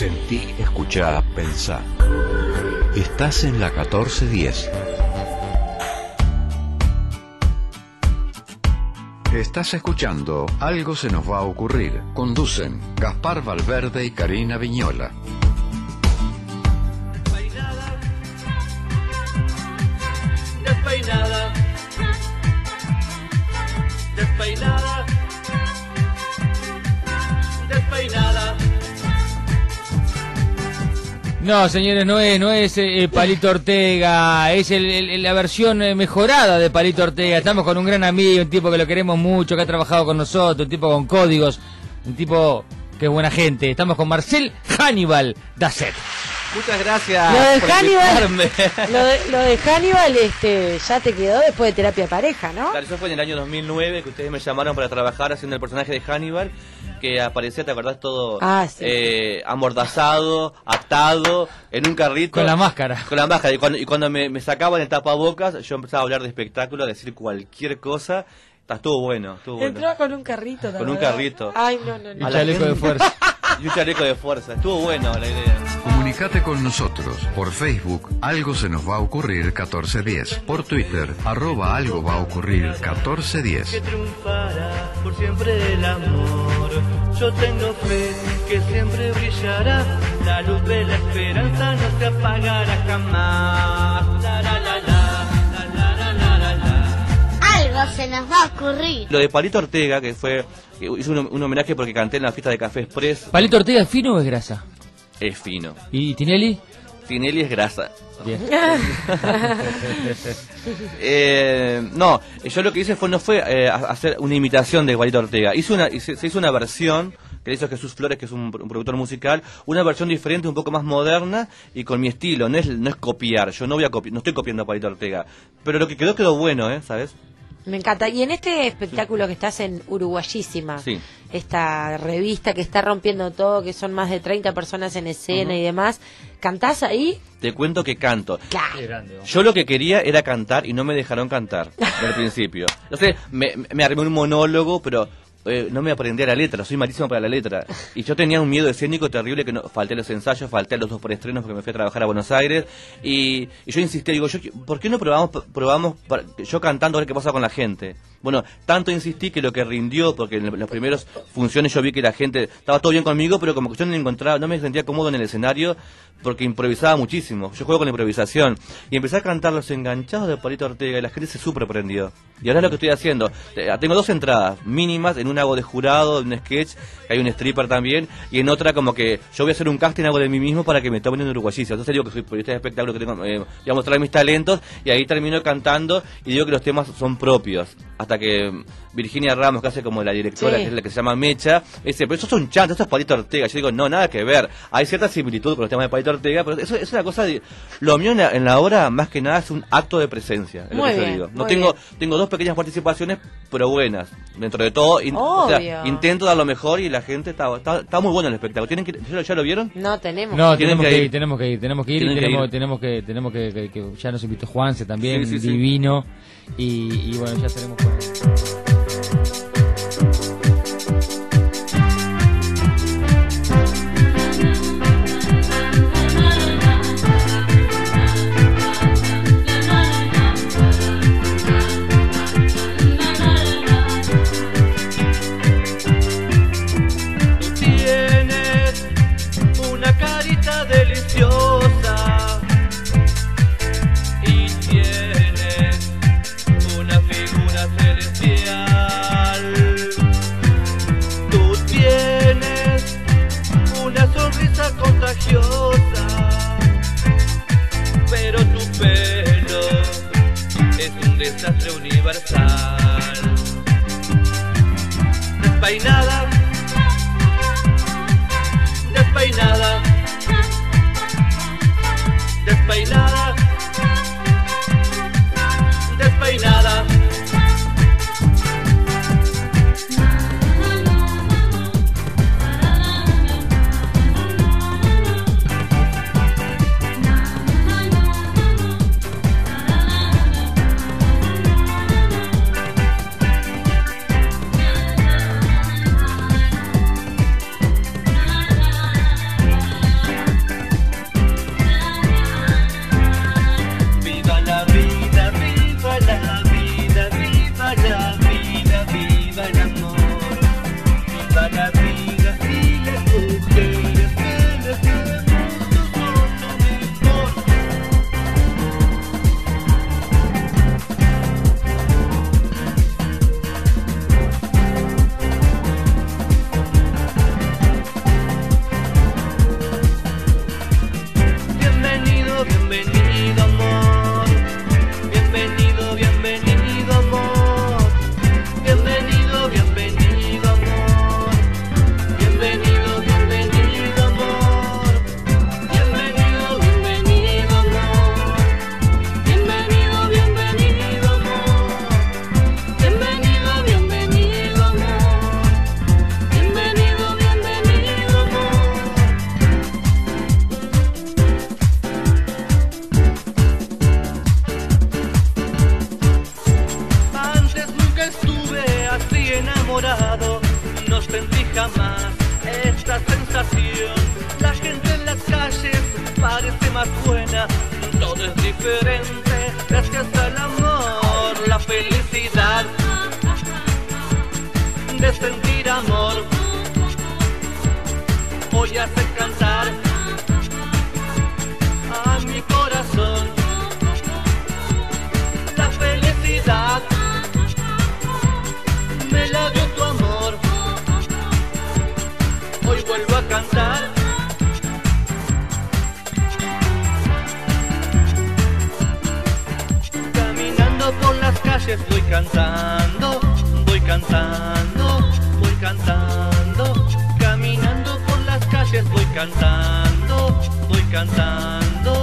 Sentí, escuchá, pensá. Estás en la 1410. Estás escuchando Algo se nos va a ocurrir. Conducen Gaspar Valverde y Karina Viñola. No, señores, no es, no es eh, Palito Ortega, es el- el- la versión eh, mejorada de Palito Ortega. Estamos con un gran amigo, un tipo que lo queremos mucho, que ha trabajado con nosotros, un tipo con códigos, un tipo que es buena gente. Estamos con Marcel Hannibal Dasset. Muchas gracias. Lo de por Hannibal, lo de, lo de Hannibal este, ya te quedó después de terapia de pareja, ¿no? Claro, eso fue en el año 2009 que ustedes me llamaron para trabajar haciendo el personaje de Hannibal, que aparecía, ¿te acordás? Todo Ah, sí. eh, amordazado, atado, en un carrito. Con la máscara. Con la máscara. Y cuando, y cuando me, me sacaban el tapabocas, yo empezaba a hablar de espectáculo, a decir cualquier cosa. Estuvo bueno, estuvo bueno. Entró con un carrito, ¿te Con un carrito. Ay, no, no, Y no. A la chaleco de fuerza. Y un chaleco de fuerza. Estuvo bueno la idea. Comunicate con nosotros por Facebook Algo se nos va a ocurrir 1410. Por Twitter arroba algo va a ocurrir 1410. Que triunfará por siempre el amor. Yo tengo fe que siempre brillará. La luz de la esperanza no se apagará jamás. La la la la. La la la la la la. Algo se nos va a ocurrir. Lo de Palito Ortega, que fue. que hizo un, un homenaje porque canté en la fiesta de Café Express, ¿Palito Ortega es fino o es grasa? es fino. ¿Y Tinelli? Tinelli es grasa. Bien. Eh, no, yo lo que hice fue no fue eh, hacer una imitación de Palito Ortega. Hice una, hice- se hizo una versión que le hizo Jesús Flores, que es un, un productor musical, una versión diferente, un poco más moderna y con mi estilo. No es, no es copiar. Yo no voy a copiar, no estoy copiando a Palito Ortega. Pero lo que quedó quedó bueno, ¿eh? ¿Sabes? Me encanta. Y en este espectáculo que estás en Uruguayísima, Sí. esta revista que está rompiendo todo, que son más de 30 personas en escena y demás, ¿cantás ahí? Te cuento que canto. Claro. Yo lo que quería era cantar y no me dejaron cantar al principio. No sé, me, me armé un monólogo, pero eh, no me aprendía la letra, soy malísimo para la letra. Y yo tenía un miedo escénico terrible que no, falté a los ensayos, falté a los dos preestrenos porque me fui a trabajar a Buenos Aires. Y, yo insistí, digo, yo, ¿por qué no probamos, probamos yo cantando a ver qué pasa con la gente? Bueno, tanto insistí que lo que rindió, porque en las primeras funciones yo vi que la gente estaba todo bien conmigo, pero como que yo no encontraba, no me sentía cómodo en el escenario porque improvisaba muchísimo. Yo juego con la improvisación. Y empecé a cantar los enganchados de Palito Ortega y la gente se súper prendió. Y ahora es lo que estoy haciendo. Eh, Tengo dos entradas mínimas, en una hago de jurado, en un sketch, hay un stripper también, y en otra como que yo voy a hacer un casting, hago de mí mismo para que me tomen en Uruguayísima. Entonces digo que soy periodista de espectáculo, que tengo, eh, voy a mostrar mis talentos, y ahí termino cantando y digo que los temas son propios. Hasta que mm, Virginia Ramos, que hace como la directora, Sí. que es la que se llama Mecha, me dice, pero eso es un chanto, eso es Palito Ortega. Yo digo, no, nada que ver. Hay cierta similitud con los temas de Palito Ortega, pero eso es una cosa de... Lo mío en la, en la obra, más que nada, es un acto de presencia. Es lo que yo bien, digo. No tengo, bien. tengo dos pequeñas participaciones, pero buenas. Dentro de todo, o sea, intento dar lo mejor y la gente está, está, está muy bueno el espectáculo. ¿Tienen que, ¿ya, lo- ya lo vieron? No tenemos. No, tenemos que que ir. ir, tenemos que ir, tenemos que ir y tenemos, ir. tenemos que, tenemos que, que- que ya nos invitó Juanse también, Sí, sí, sí. divino, y, y bueno, ya tenemos todo es diferente, gracias al amor, la felicidad de sentir amor. Hoy hace cantar a mi corazón la felicidad me la dio tu amor. Hoy vuelvo a cantar. Calles voy cantando, voy cantando, voy cantando. Caminando por las calles voy cantando, voy cantando.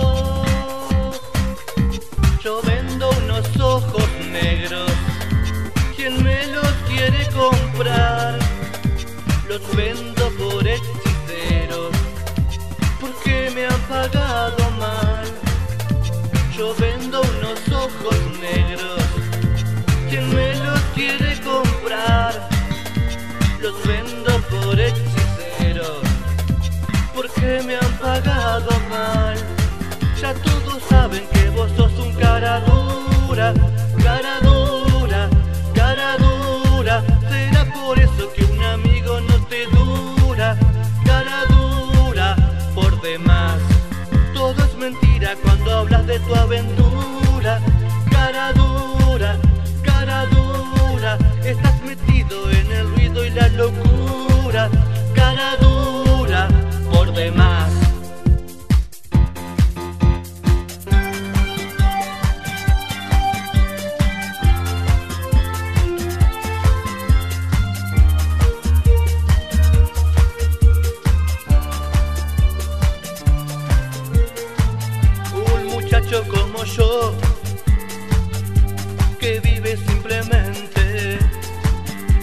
Que vive simplemente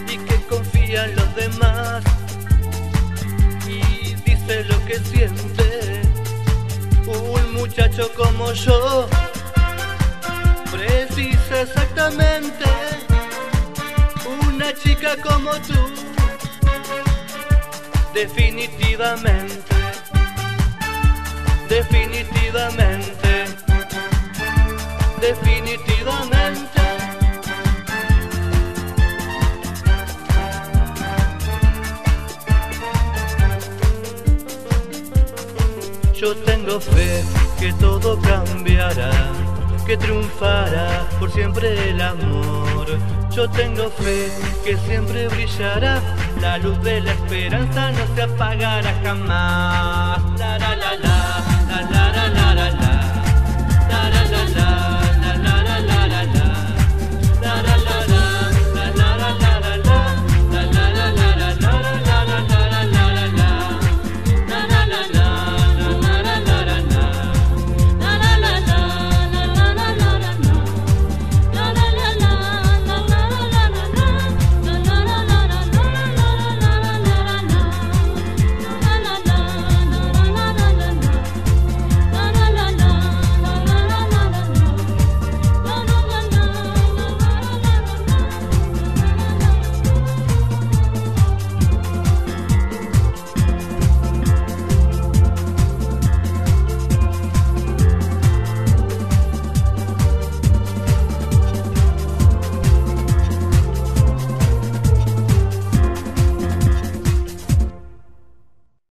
y que confía en los demás y dice lo que siente. Un muchacho como yo precisa exactamente una chica como tú. Definitivamente, definitivamente, definitivamente. Yo tengo fe que todo cambiará, que triunfará por siempre el amor. Yo tengo fe que siempre brillará, la luz de la esperanza no se apagará jamás.